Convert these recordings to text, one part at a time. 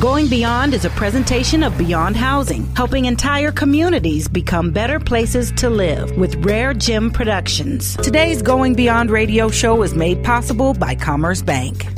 Going Beyond is a presentation of Beyond Housing, helping entire communities become better places to live with Rare Gem Productions. Today's Going Beyond radio show is made possible by Commerce Bank.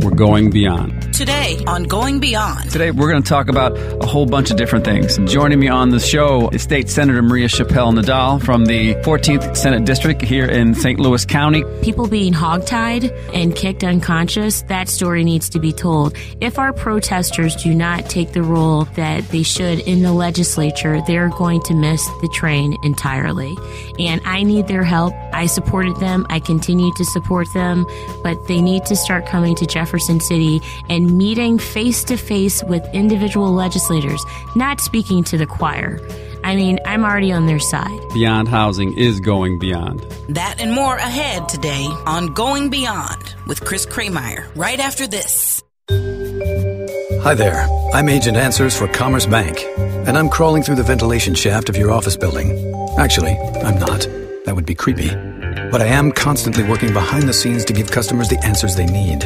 We're going beyond. Today on Going Beyond. Today, we're going to talk about a whole bunch of different things. Joining me on the show is State Senator Maria Chappelle Nadal from the 14th Senate District here in St. Louis County. People being hogtied and kicked unconscious, that story needs to be told. If our protesters do not take the role that they should in the legislature, they're going to miss the train entirely. And I need their help. I supported them. I continue to support them, but they need to start coming to Jefferson City and meeting face to face with individual legislators, not speaking to the choir. I mean, I'm already on their side. Beyond Housing is going beyond. That and more ahead today on Going Beyond with Chris Krehmeyer, right after this. Hi there. I'm Agent Answers for Commerce Bank, and I'm crawling through the ventilation shaft of your office building. Actually, I'm not. That would be creepy. But I am constantly working behind the scenes to give customers the answers they need.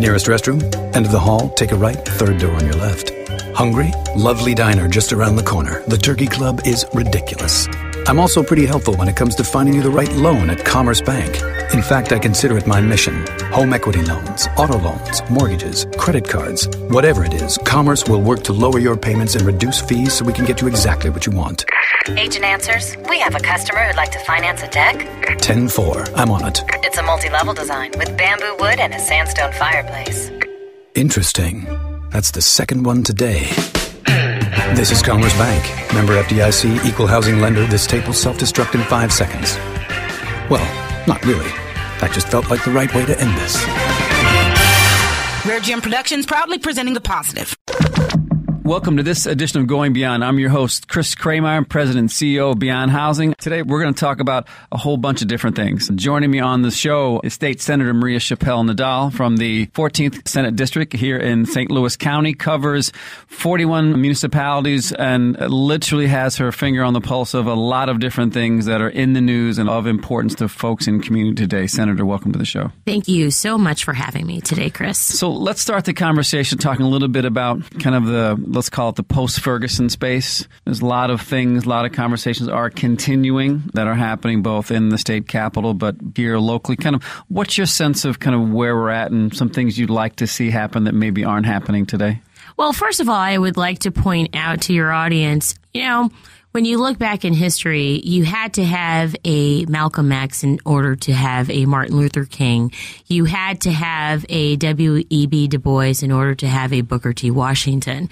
Nearest restroom, end of the hall, take a right, third door on your left. Hungry? Lovely diner just around the corner. The Turkey Club is ridiculous. I'm also pretty helpful when it comes to finding you the right loan at Commerce Bank. In fact, I consider it my mission. Home equity loans, auto loans, mortgages, credit cards, whatever it is, Commerce will work to lower your payments and reduce fees so we can get you exactly what you want. Agent Answers, we have a customer who'd like to finance a deck. 10 4. I'm on it. It's a multi level design with bamboo wood and a sandstone fireplace. Interesting. That's the second one today. This is Commerce Bank. Member of FDIC, equal housing lender. This tape will self destruct in five seconds. Well, not really. That just felt like the right way to end this. Rare Gem Productions proudly presenting the positive. Welcome to this edition of Going Beyond. I'm your host, Chris Krehmeyer, President and CEO of Beyond Housing. Today, we're going to talk about a whole bunch of different things. Joining me on the show is State Senator Maria Chappelle Nadal from the 14th Senate District here in St. Louis County, covers 41 municipalities and literally has her finger on the pulse of a lot of different things that are in the news and of importance to folks in community today. Senator, welcome to the show. Thank you so much for having me today, Chris. So let's start the conversation talking a little bit about kind of the let's call it the post Ferguson space. There's a lot of things, a lot of conversations are continuing that are happening both in the state capitol, but here locally. Kind of, what's your sense of kind of where we're at and some things you'd like to see happen that maybe aren't happening today? Well, first of all, I would like to point out to your audience, you know, when you look back in history, you had to have a Malcolm X in order to have a Martin Luther King. You had to have a W.E.B. Du Bois in order to have a Booker T. Washington.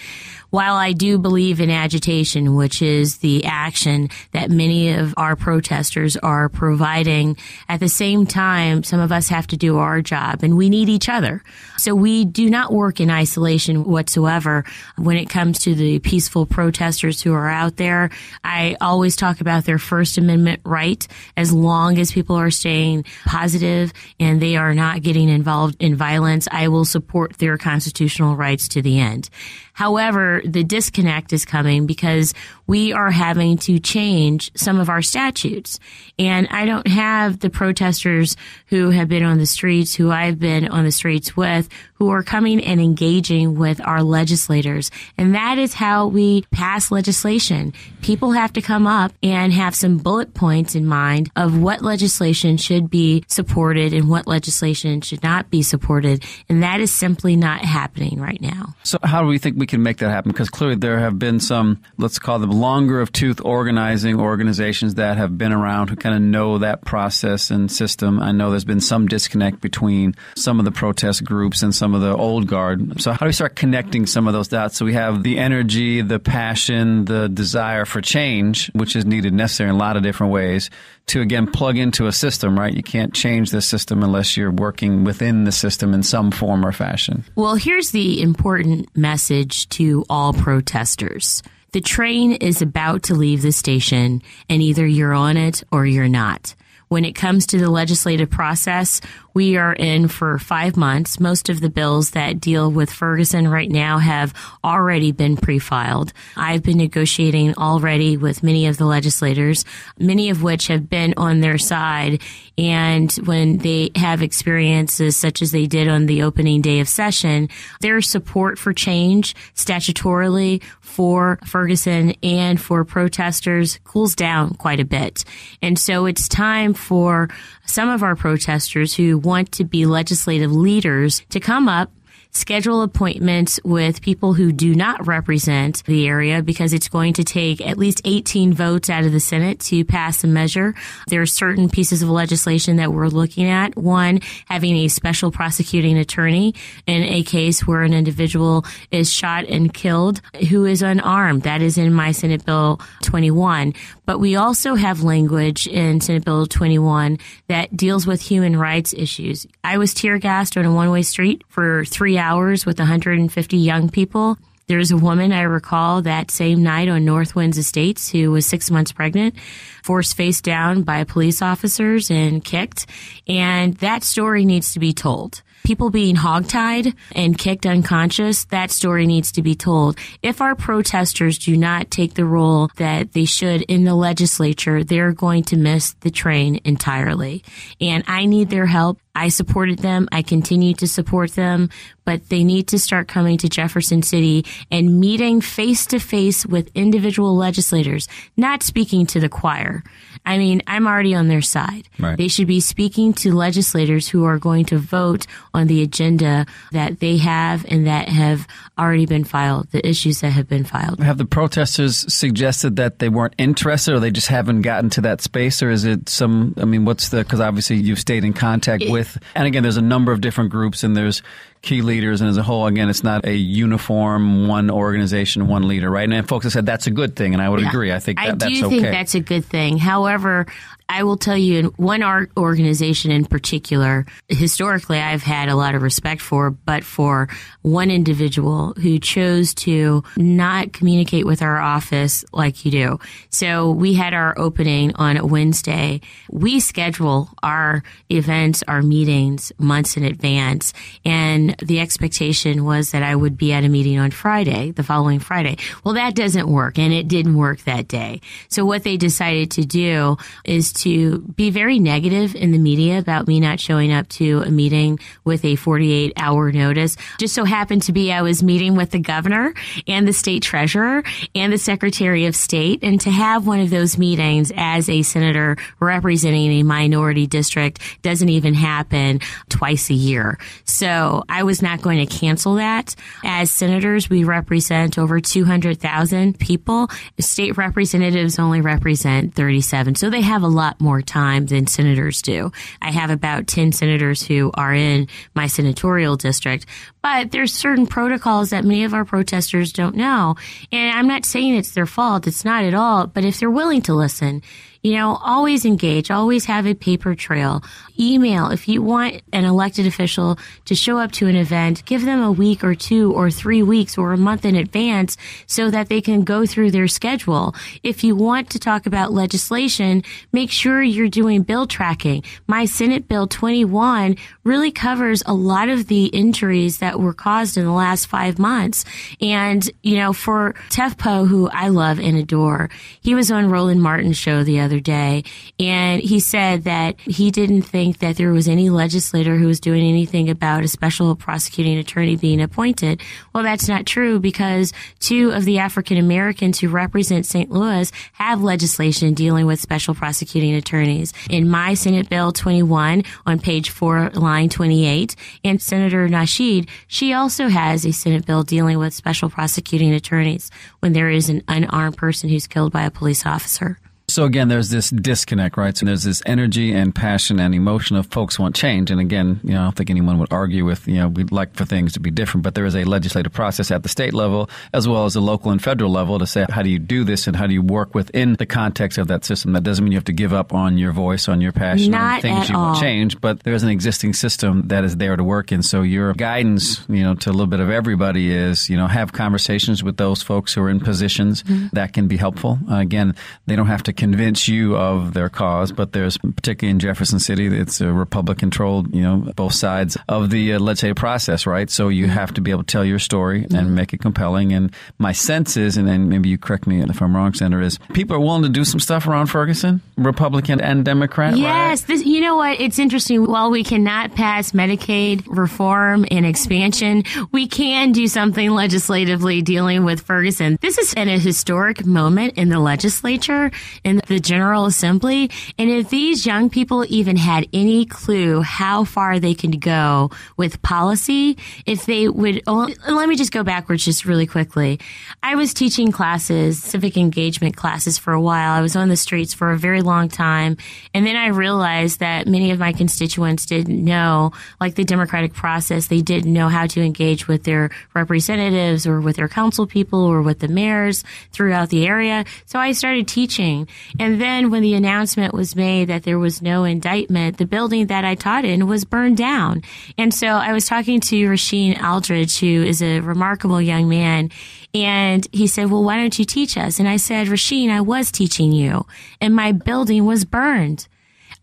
While I do believe in agitation, which is the action that many of our protesters are providing, at the same time, some of us have to do our job and we need each other. So we do not work in isolation whatsoever when it comes to the peaceful protesters who are out there. I always talk about their First Amendment right as long as people are staying positive and they are not getting involved in violence. I will support their constitutional rights to the end. However, the disconnect is coming because we are having to change some of our statutes. And I don't have the protesters who have been on the streets, who I've been on the streets with, who are coming and engaging with our legislators. And that is how we pass legislation. People have to come up and have some bullet points in mind of what legislation should be supported and what legislation should not be supported. And that is simply not happening right now. So how do we think we can make that happen? Because clearly there have been some, let's call them longer of tooth organizing organizations that have been around who kind of know that process and system. I know there's been some disconnect between some of the protest groups and some of the old guard. So how do we start connecting some of those dots? So we have the energy, the passion, the desire for change, which is needed necessary in a lot of different ways to again plug into a system, right? You can't change the system unless you're working within the system in some form or fashion. Well, here's the important message to all protesters. The train is about to leave the station and either you're on it or you're not. When it comes to the legislative process, we are in for five months. Most of the bills that deal with Ferguson right now have already been pre-filed. I've been negotiating already with many of the legislators, many of which have been on their side. And when they have experiences such as they did on the opening day of session, their support for change statutorily for Ferguson and for protesters cools down quite a bit. And so it's time for some of our protesters who want to be legislative leaders to come up schedule appointments with people who do not represent the area because it's going to take at least 18 votes out of the Senate to pass a measure. There are certain pieces of legislation that we're looking at. One, having a special prosecuting attorney in a case where an individual is shot and killed who is unarmed. That is in my Senate Bill 21. But we also have language in Senate Bill 21 that deals with human rights issues. I was tear gassed on a one way street for three hours with 150 young people. There's a woman I recall that same night on Northwinds Estates who was six months pregnant, forced face down by police officers and kicked. And that story needs to be told people being hogtied and kicked unconscious, that story needs to be told. If our protesters do not take the role that they should in the legislature, they're going to miss the train entirely. And I need their help. I supported them. I continue to support them, but they need to start coming to Jefferson City and meeting face to face with individual legislators, not speaking to the choir. I mean, I'm already on their side. Right. They should be speaking to legislators who are going to vote on the agenda that they have and that have already been filed, the issues that have been filed. Have the protesters suggested that they weren't interested or they just haven't gotten to that space? Or is it some, I mean, what's the, because obviously you've stayed in contact It- with, and again, there's a number of different groups and there's key leaders and as a whole, again, it's not a uniform, one organization, one leader, right? And folks have said that's a good thing, and I would Yeah. agree. I think that, I that's do okay. think that's a good thing. However, I will tell you, in one art organization in particular, historically, I've had a lot of respect for, but for one individual who chose to not communicate with our office like you do. So we had our opening on a Wednesday. We schedule our events, our meetings months in advance. And the expectation was that I would be at a meeting on Friday, the following Friday. Well, that doesn't work and it didn't work that day. So what they decided to do is to be very negative in the media about me not showing up to a meeting with a 48 hour notice. Just so happened to be I was meeting with the governor and the state treasurer and the secretary of state and to have one of those meetings as a senator representing a minority district doesn't even happen twice a year. So I was not going to cancel that. As senators, we represent over 200,000 people. State representatives only represent 37. So they have a lot more time than senators do. I have about 10 senators who are in my senatorial district, but there's certain protocols that many of our protesters don't know. And I'm not saying it's their fault. It's not at all. But if they're willing to listen, you know, always engage, always have a paper trail. Email. If you want an elected official to show up to an event, give them a week or two or three weeks or a month in advance so that they can go through their schedule. If you want to talk about legislation, make sure you're doing bill tracking. My Senate Bill 21 really covers a lot of the injuries that were caused in the last five months. And, you know, for Tef Poe, who I love and adore, he was on Roland Martin's show the other day, and he said that he didn't think that there was any legislator who was doing anything about a special prosecuting attorney being appointed. Well, that's not true because two of the African Americans who represent St. Louis have legislation dealing with special prosecuting attorneys. In my Senate Bill 21 on page 4, line 28, and Senator Nasheed, she also has a Senate bill dealing with special prosecuting attorneys when there is an unarmed person who's killed by a police officer. So again, there's this disconnect, right? So there's this energy and passion and emotion of folks want change. And again, you know, I don't think anyone would argue with, you know, we'd like for things to be different, but there is a legislative process at the state level as well as the local and federal level to say, how do you do this and how do you work within the context of that system? That doesn't mean you have to give up on your voice, on your passion, Not the things you want all. change, but there's an existing system that is there to work in. So your guidance, you know, to a little bit of everybody is, you know, have conversations with those folks who are in positions Mm-hmm. that can be helpful. Uh, again, they don't have to convince you of their cause, but there's particularly in Jefferson City, it's a Republican controlled, you know, both sides of the uh, legislative process, right? So you have to be able to tell your story and Mm-hmm. make it compelling. And my sense is, and then maybe you correct me if I'm wrong, Senator, is people are willing to do some stuff around Ferguson, Republican and Democrat. right? Yes, this, you know what? It's interesting. While we cannot pass Medicaid reform and expansion, we can do something legislatively dealing with Ferguson. This is in a historic moment in the legislature, in the General Assembly. And if these young people even had any clue how far they could go with policy, if they would, only, let me just go backwards just really quickly. I was teaching classes, civic engagement classes for a while. I was on the streets for a very long time. And then I realized that many of my constituents didn't know, like the democratic process, they didn't know how to engage with their representatives or with their council people or with the mayors throughout the area. So I started teaching. And then when the announcement was made that there was no indictment, the building that I taught in was burned down. And so I was talking to Rasheen Aldridge, who is a remarkable young man. And he said, well, why don't you teach us? And I said, Rasheen, I was teaching you and my building was burned.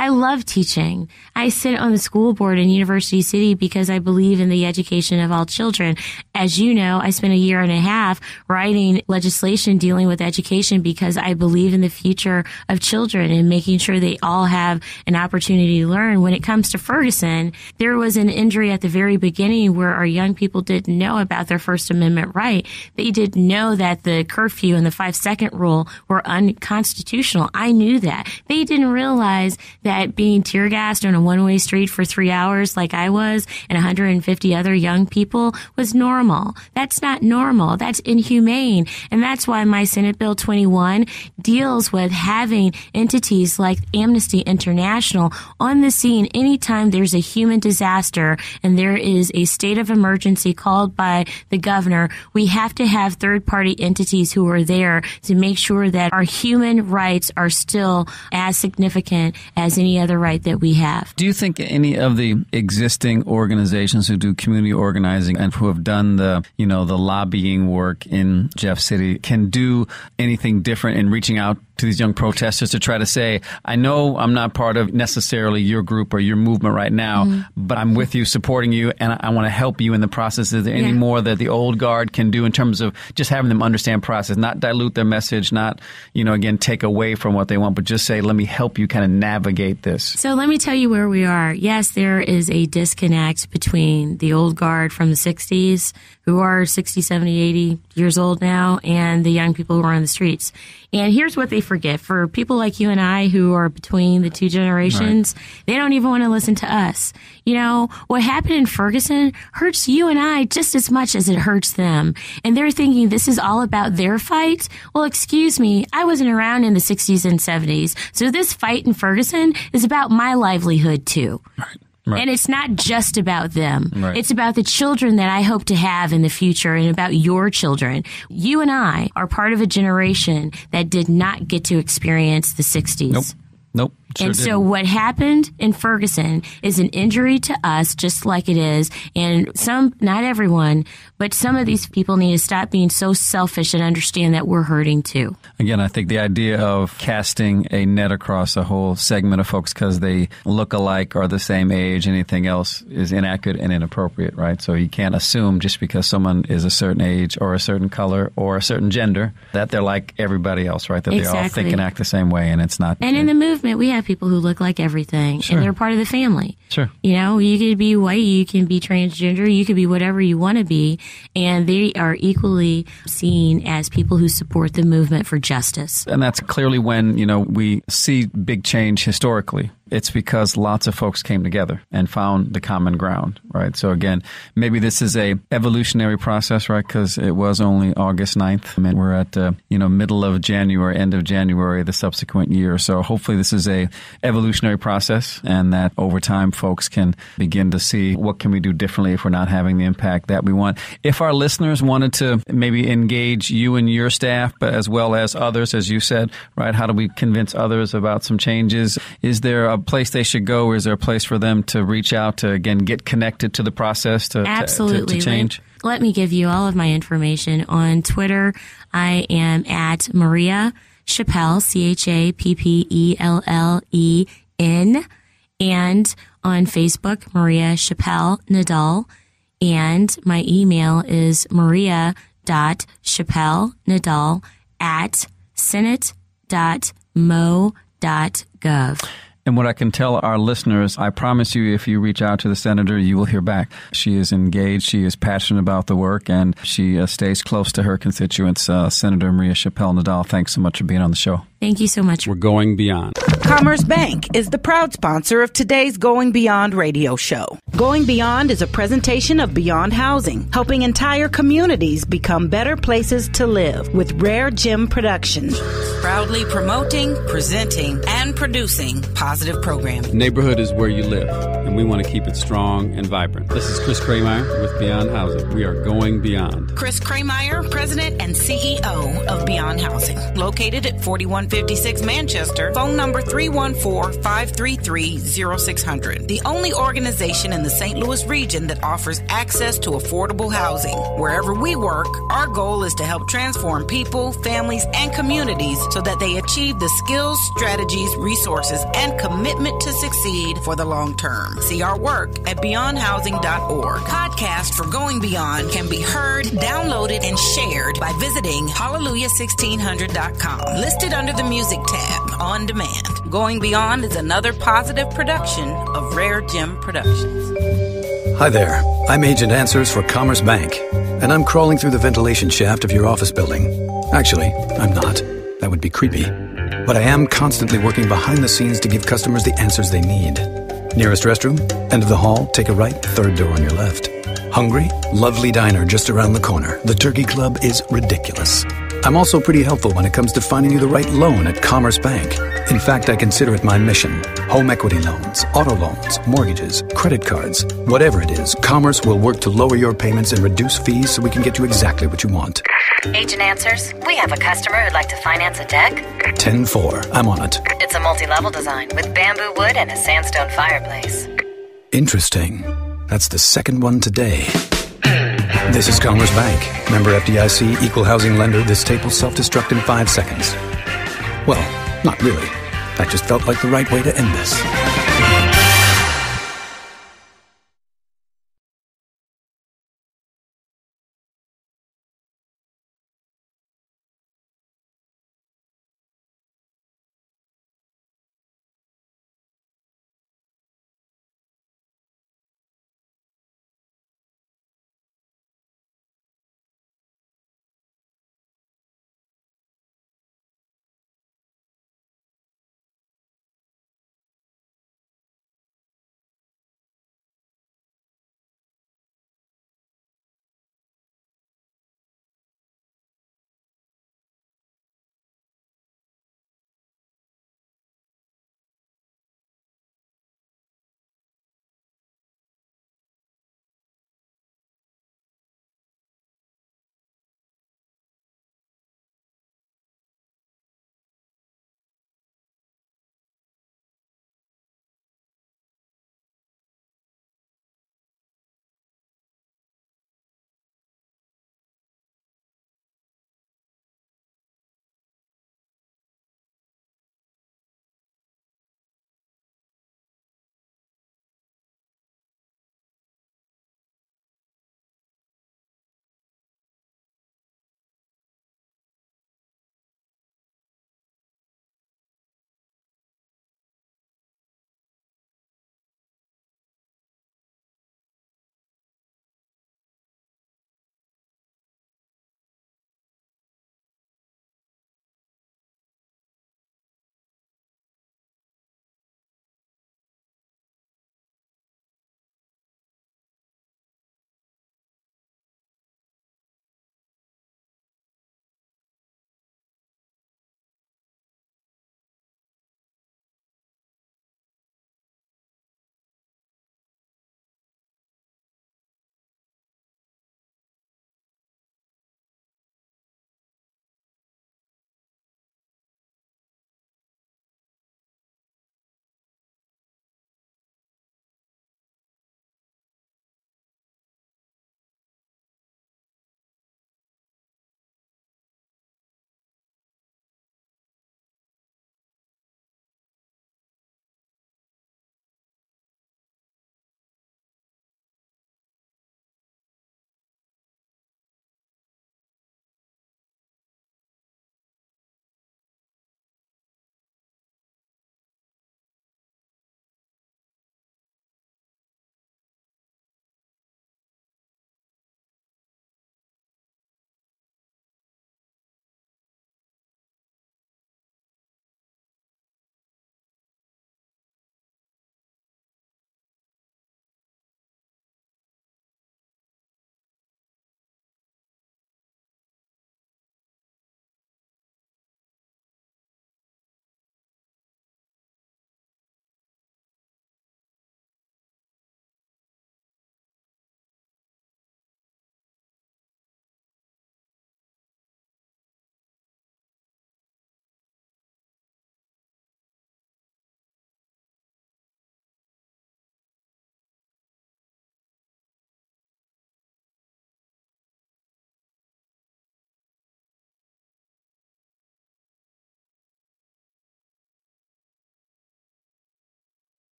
I love teaching. I sit on the school board in University City because I believe in the education of all children. As you know, I spent a year and a half writing legislation dealing with education because I believe in the future of children and making sure they all have an opportunity to learn. When it comes to Ferguson, there was an injury at the very beginning where our young people didn't know about their First Amendment right. They didn't know that the curfew and the five second rule were unconstitutional. I knew that. They didn't realize that being tear gassed on a one way street for three hours like I was and 150 other young people was normal. That's not normal. That's inhumane. And that's why my Senate Bill 21 deals with having entities like Amnesty International on the scene anytime there's a human disaster and there is a state of emergency called by the governor. We have to have third party entities who are there to make sure that our human rights are still as significant as any other right that we have. Do you think any of the existing organizations who do community organizing and who have done the, you know, the lobbying work in Jeff City can do anything different in reaching out to these young protesters to try to say, I know I'm not part of necessarily your group or your movement right now, Mm-hmm. but I'm with you, supporting you, and I, I want to help you in the process. Is there any Yeah. more that the old guard can do in terms of just having them understand process, not dilute their message, not, you know, again, take away from what they want, but just say, let me help you kind of navigate this? So let me tell you where we are. Yes, there is a disconnect between the old guard from the 60s, who are 60, 70, 80 years old now, and the young people who are on the streets. And here's what they forget. For people like you and I who are between the two generations, they don't even want to listen to us. You know, what happened in Ferguson hurts you and I just as much as it hurts them. And they're thinking this is all about their fight. Well, excuse me, I wasn't around in the 60s and 70s. So this fight in Ferguson is about my livelihood too. Right. And it's not just about them. Right. It's about the children that I hope to have in the future and about your children. You and I are part of a generation that did not get to experience the 60s. Nope. Nope. Sure and so didn't. what happened in Ferguson is an injury to us, just like it is. And some, not everyone, but some of these people need to stop being so selfish and understand that we're hurting too. Again, I think the idea of casting a net across a whole segment of folks because they look alike or the same age, anything else is inaccurate and inappropriate, right? So you can't assume just because someone is a certain age or a certain color or a certain gender that they're like everybody else, right? That they all think and act the same way, and it's not. And in the movement, we have people who look like everything, Sure. and they're part of the family. Sure. You know, you could be white, you can be transgender, you could be whatever you want to be, and they are equally seen as people who support the movement for justice. And that's clearly when, you know, we see big change historically. It's because lots of folks came together and found the common ground, right? So again, maybe this is a evolutionary process, right? Because it was only August 9th and we're at, uh, you know, middle of January, end of January, the subsequent year. So hopefully this is a evolutionary process and that over time folks can begin to see what can we do differently if we're not having the impact that we want. If our listeners wanted to maybe engage you and your staff, but as well as others, as you said, right? How do we convince others about some changes? Is there a place they should go? Or is there a place for them to reach out to again get connected to the process to, to- to- Absolutely. to, change? Let, let me give you all of my information on Twitter. I am at Maria Chappelle, C H A P P E L L E N, and on Facebook, Maria Chappelle Nadal. And my email is maria.chappelle at senate.mo.gov. And what I can tell our listeners, I promise you, if you reach out to the senator, you will hear back. She is engaged, she is passionate about the work, and she uh, stays close to her constituents. Uh, Senator Maria Chappelle Nadal, thanks so much for being on the show. Thank you so much. We're going beyond. Commerce Bank is the proud sponsor of today's Going Beyond radio show. Going Beyond is a presentation of Beyond Housing, helping entire communities become better places to live with Rare Gem Productions. Proudly promoting, presenting, and producing positive programming. Neighborhood is where you live, and we want to keep it strong and vibrant. This is Chris Krehmeyer with Beyond Housing. We are going beyond. Chris Krehmeyer, President and CEO of Beyond Housing, located at 4156 Manchester, phone number 314-533-0600. The only organization in the St. Louis region that offers access to affordable housing. Wherever we work, our goal is to help transform people, families, and communities so that they achieve the skills, strategies, resources, and commitment to succeed for the long term. See our work at beyondhousing.org. Podcast for Going Beyond can be heard, downloaded, and shared by visiting hallelujah1600.com. Listed under the music tab on demand. Going Beyond is another positive production of Rare Gem Productions. Hi there. I'm Agent Answers for Commerce Bank, and I'm crawling through the ventilation shaft of your office building. Actually, I'm not. That would be creepy. But I am constantly working behind the scenes to give customers the answers they need. Nearest restroom? End of the hall, take a right, third door on your left. Hungry? Lovely diner just around the corner. The Turkey Club is ridiculous. I'm also pretty helpful when it comes to finding you the right loan at Commerce Bank. In fact, I consider it my mission. Home equity loans, auto loans, mortgages, credit cards, whatever it is, Commerce will work to lower your payments and reduce fees so we can get you exactly what you want. Agent Answers, we have a customer who'd like to finance a deck. 10 4. I'm on it. It's a multi level design with bamboo wood and a sandstone fireplace. Interesting. That's the second one today. This is Commerce Bank. Member FDIC, equal housing lender. This tape will self destruct in five seconds. Well, not really. That just felt like the right way to end this.